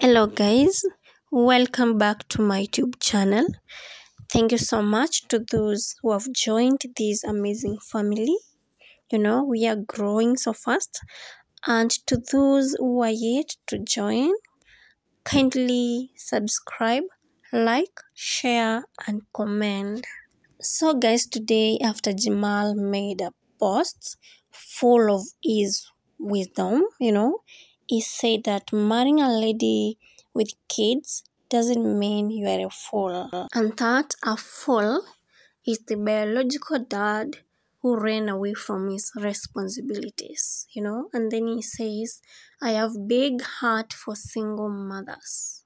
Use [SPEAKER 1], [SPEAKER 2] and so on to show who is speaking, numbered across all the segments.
[SPEAKER 1] guys. Welcome back to my youtube channel. Thank you so much to those who have joined this amazing family. You know we are growing so fast. And to those who are yet to join kindly subscribe like share and comment. So guys today after jamal made a post full of his wisdom you know he said that marrying a lady with kids doesn't mean you are a fool. And that a fool is the biological dad who ran away from his responsibilities, you know. And then he says, I have big heart for single mothers.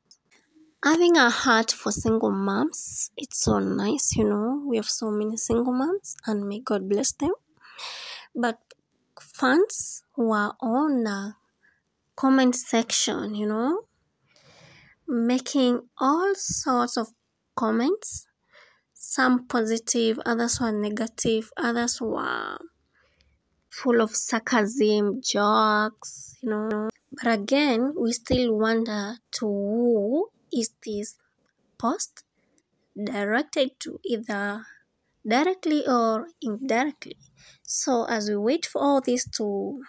[SPEAKER 1] Having a heart for single moms, it's so nice, you know. We have so many single moms and may God bless them. But fans who are on a comment section, you know, making all sorts of comments. Some positive, others were negative, others were full of sarcasm, jokes, you know. But again, we still wonder to who is this post directed to either directly or indirectly. So as we wait for all this to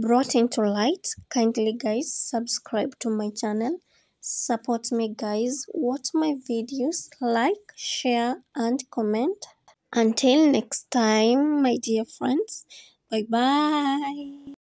[SPEAKER 1] brought into light. Kindly guys subscribe to my channel. Support me guys. Watch my videos. Like share and comment. Until next time my dear friends. Bye bye